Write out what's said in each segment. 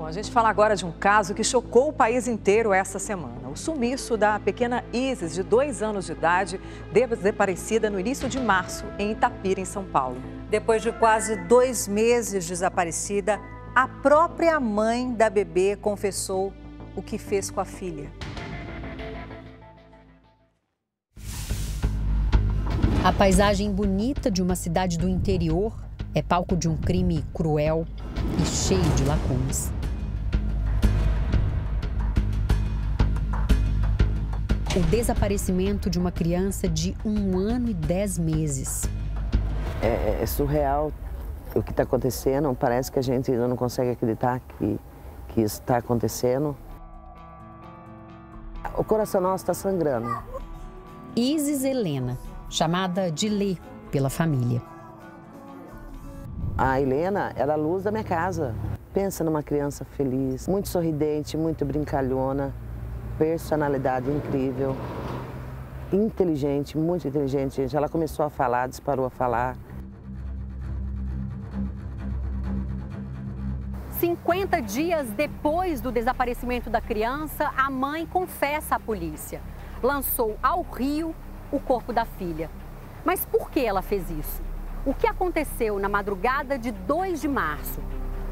Bom, a gente fala agora de um caso que chocou o país inteiro essa semana. O sumiço da pequena Isis, de dois anos de idade, desaparecida no início de março, em Itapira, em São Paulo. Depois de quase dois meses desaparecida, a própria mãe da bebê confessou o que fez com a filha. A paisagem bonita de uma cidade do interior é palco de um crime cruel e cheio de lacunas. O desaparecimento de uma criança de um ano e dez meses. É, é, é surreal o que está acontecendo. Parece que a gente ainda não consegue acreditar que, que isso está acontecendo. O coração nosso está sangrando. Isis Helena, chamada de Lê pela família. A Helena era a luz da minha casa. Pensa numa criança feliz, muito sorridente, muito brincalhona personalidade incrível, inteligente, muito inteligente, gente. Ela começou a falar, disparou a falar. 50 dias depois do desaparecimento da criança, a mãe confessa à polícia. Lançou ao rio o corpo da filha. Mas por que ela fez isso? O que aconteceu na madrugada de 2 de março?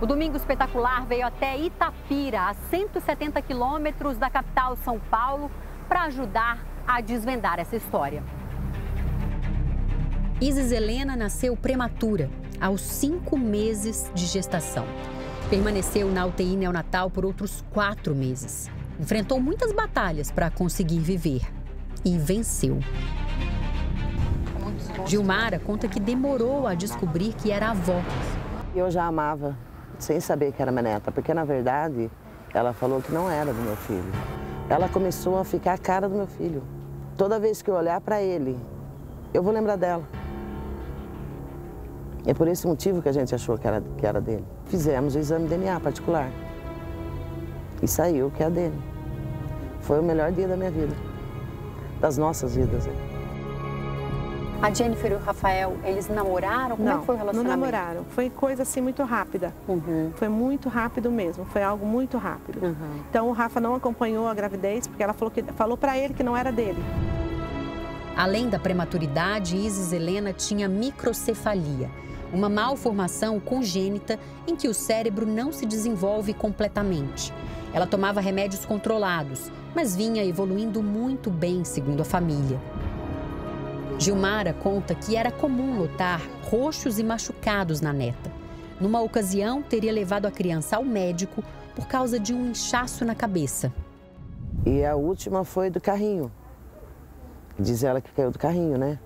O Domingo Espetacular veio até Itapira, a 170 quilômetros da capital São Paulo, para ajudar a desvendar essa história. Isis Helena nasceu prematura, aos cinco meses de gestação. Permaneceu na UTI neonatal por outros quatro meses. Enfrentou muitas batalhas para conseguir viver e venceu. Gilmara conta que demorou a descobrir que era avó. Eu já amava sem saber que era minha neta, porque na verdade ela falou que não era do meu filho. Ela começou a ficar a cara do meu filho. Toda vez que eu olhar para ele, eu vou lembrar dela. É por esse motivo que a gente achou que era, que era dele. Fizemos o exame DNA particular. E saiu que é dele. Foi o melhor dia da minha vida. Das nossas vidas. Né? A Jennifer e o Rafael, eles namoraram? Como não, é que foi o relacionamento? Não namoraram. Foi coisa assim muito rápida. Uhum. Foi muito rápido mesmo. Foi algo muito rápido. Uhum. Então o Rafa não acompanhou a gravidez porque ela falou, que, falou para ele que não era dele. Além da prematuridade, Isis Helena tinha microcefalia, uma malformação congênita em que o cérebro não se desenvolve completamente. Ela tomava remédios controlados, mas vinha evoluindo muito bem, segundo a família. Gilmara conta que era comum notar roxos e machucados na neta. Numa ocasião, teria levado a criança ao médico por causa de um inchaço na cabeça. E a última foi do carrinho. Diz ela que caiu do carrinho, né?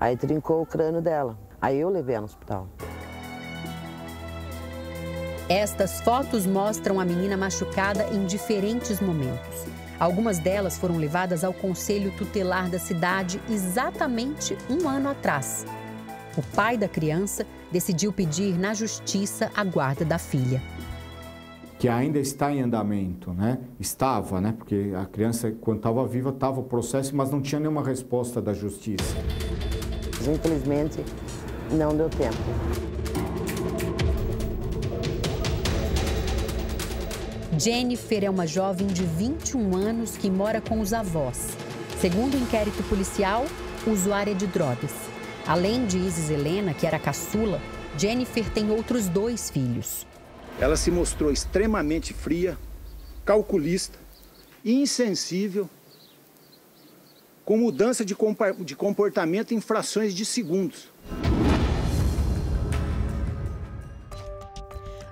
Aí trincou o crânio dela. Aí eu levei ela no hospital. Estas fotos mostram a menina machucada em diferentes momentos. Algumas delas foram levadas ao conselho tutelar da cidade exatamente um ano atrás. O pai da criança decidiu pedir na justiça a guarda da filha. Que ainda está em andamento, né? Estava, né? Porque a criança, quando estava viva, estava o processo, mas não tinha nenhuma resposta da justiça. Infelizmente, não deu tempo. Jennifer é uma jovem de 21 anos que mora com os avós. Segundo o inquérito policial, usuária de drogas. Além de Isis Helena, que era caçula, Jennifer tem outros dois filhos. Ela se mostrou extremamente fria, calculista, insensível, com mudança de comportamento em frações de segundos.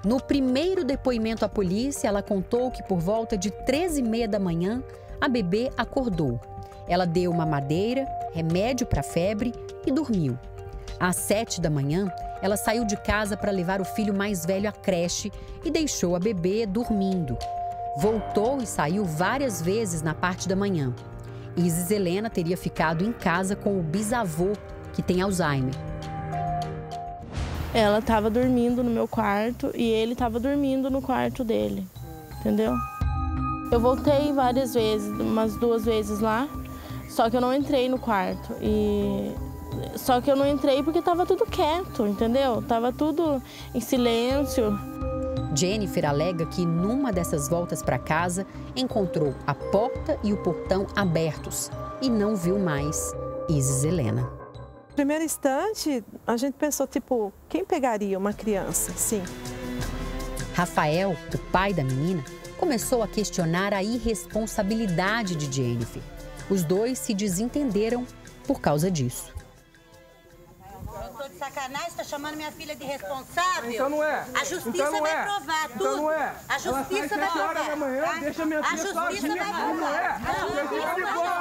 No primeiro depoimento à polícia, ela contou que por volta de 13 e meia da manhã, a bebê acordou. Ela deu uma madeira, remédio para febre e dormiu. Às sete da manhã, ela saiu de casa para levar o filho mais velho à creche e deixou a bebê dormindo. Voltou e saiu várias vezes na parte da manhã. Isis Helena teria ficado em casa com o bisavô, que tem Alzheimer. Ela estava dormindo no meu quarto e ele estava dormindo no quarto dele, entendeu? Eu voltei várias vezes, umas duas vezes lá, só que eu não entrei no quarto e só que eu não entrei porque estava tudo quieto, entendeu? Tava tudo em silêncio. Jennifer alega que numa dessas voltas para casa encontrou a porta e o portão abertos e não viu mais Isis Helena. Primeiro instante, a gente pensou, tipo, quem pegaria uma criança? Sim. Rafael, o pai da menina, começou a questionar a irresponsabilidade de Jennifer. Os dois se desentenderam por causa disso sacanagem, está chamando minha filha de responsável? Então não é. A justiça então vai é. provar tudo. Então não é. A justiça vai provar. Da manhã, tá? deixa minha filha a justiça vai provar. Não é. A justiça vai provar.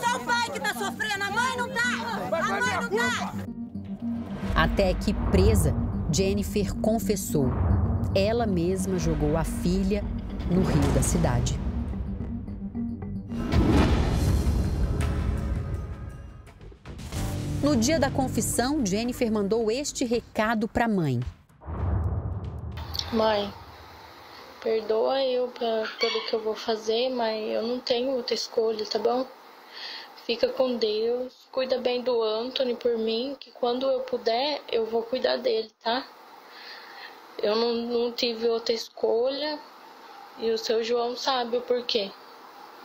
Só o pai que está sofrendo, a mãe não está. A mãe não está. Até que presa, Jennifer confessou. Ela mesma jogou a filha no rio da cidade. No dia da confissão, Jennifer mandou este recado para a mãe: Mãe, perdoa eu pra, pelo que eu vou fazer, mas eu não tenho outra escolha, tá bom? Fica com Deus, cuida bem do Anthony por mim, que quando eu puder, eu vou cuidar dele, tá? Eu não, não tive outra escolha e o seu João sabe o porquê,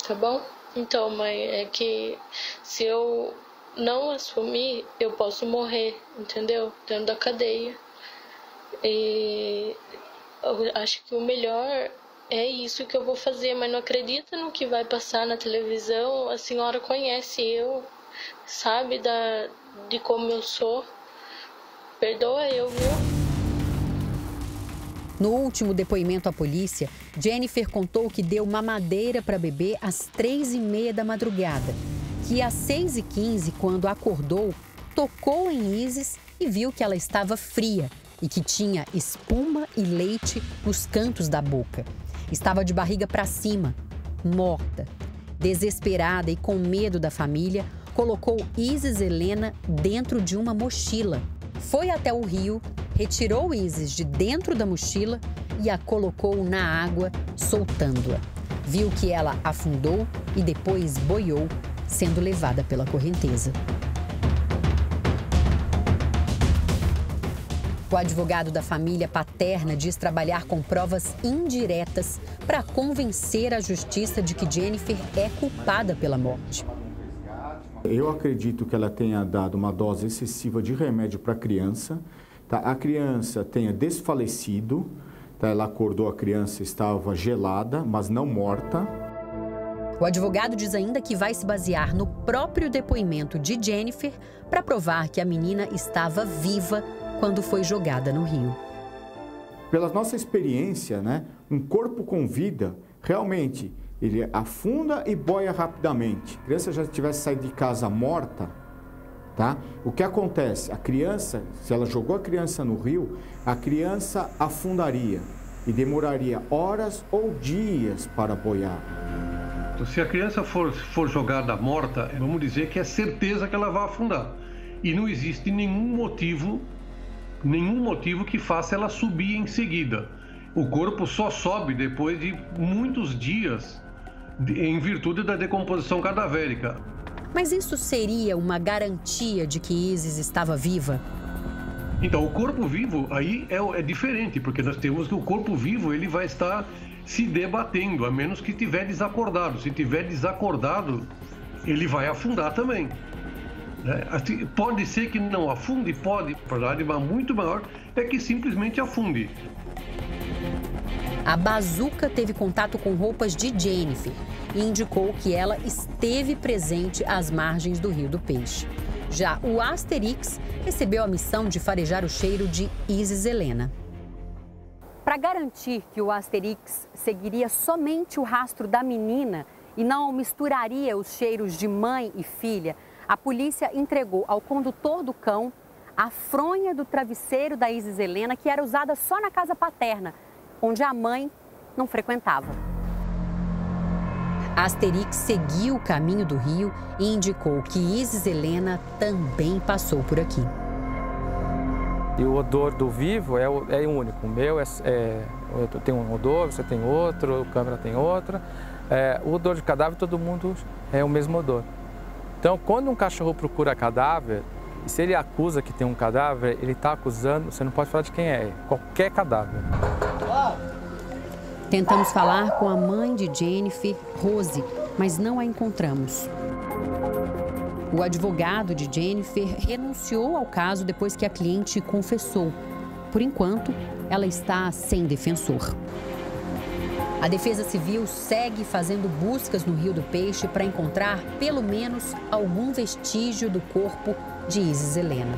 tá bom? Então, mãe, é que se eu não assumir, eu posso morrer, entendeu? Dentro da cadeia. E eu acho que o melhor é isso que eu vou fazer, mas não acredita no que vai passar na televisão. A senhora conhece eu, sabe da, de como eu sou. Perdoa eu, viu? No último depoimento à polícia, Jennifer contou que deu mamadeira para bebê às três e meia da madrugada que às 6h15, quando acordou, tocou em Isis e viu que ela estava fria e que tinha espuma e leite nos cantos da boca. Estava de barriga para cima, morta. Desesperada e com medo da família, colocou Isis Helena dentro de uma mochila. Foi até o rio, retirou Isis de dentro da mochila e a colocou na água, soltando-a. Viu que ela afundou e depois boiou sendo levada pela correnteza. O advogado da família paterna diz trabalhar com provas indiretas para convencer a justiça de que Jennifer é culpada pela morte. Eu acredito que ela tenha dado uma dose excessiva de remédio para a criança. Tá? A criança tenha desfalecido. Tá? Ela acordou, a criança estava gelada, mas não morta. O advogado diz ainda que vai se basear no próprio depoimento de Jennifer para provar que a menina estava viva quando foi jogada no rio. Pela nossa experiência, né, um corpo com vida, realmente, ele afunda e boia rapidamente. A criança já tivesse saído de casa morta, tá? O que acontece? A criança, se ela jogou a criança no rio, a criança afundaria e demoraria horas ou dias para boiar. Se a criança for, for jogada morta, vamos dizer que é certeza que ela vai afundar. E não existe nenhum motivo, nenhum motivo que faça ela subir em seguida. O corpo só sobe depois de muitos dias em virtude da decomposição cadavérica. Mas isso seria uma garantia de que Isis estava viva? Então, o corpo vivo aí é, é diferente, porque nós temos que o corpo vivo ele vai estar se debatendo, a menos que estiver desacordado. Se estiver desacordado, ele vai afundar também. Né? Assim, pode ser que não afunde, pode, mas muito maior é que simplesmente afunde. A bazuca teve contato com roupas de Jennifer e indicou que ela esteve presente às margens do Rio do Peixe. Já o Asterix recebeu a missão de farejar o cheiro de Isis Helena. Para garantir que o Asterix seguiria somente o rastro da menina e não misturaria os cheiros de mãe e filha, a polícia entregou ao condutor do cão a fronha do travesseiro da Isis Helena, que era usada só na casa paterna, onde a mãe não frequentava. Asterix seguiu o caminho do rio e indicou que Isis Helena também passou por aqui. E o odor do vivo é, é único. O meu é, é, eu tenho um odor, você tem outro, o câmera tem outra. É, o odor de cadáver, todo mundo é o mesmo odor. Então, quando um cachorro procura cadáver, E se ele acusa que tem um cadáver, ele está acusando, você não pode falar de quem é, qualquer cadáver. Tentamos falar com a mãe de Jennifer, Rose, mas não a encontramos. O advogado de Jennifer renunciou ao caso depois que a cliente confessou. Por enquanto, ela está sem defensor. A Defesa Civil segue fazendo buscas no Rio do Peixe para encontrar pelo menos algum vestígio do corpo de Isis Helena.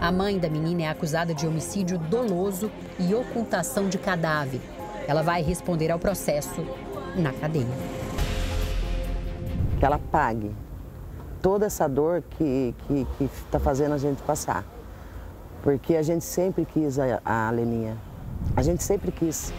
A mãe da menina é acusada de homicídio doloso e ocultação de cadáver. Ela vai responder ao processo na cadeia. Que ela pague toda essa dor que está fazendo a gente passar. Porque a gente sempre quis a, a Leninha. A gente sempre quis.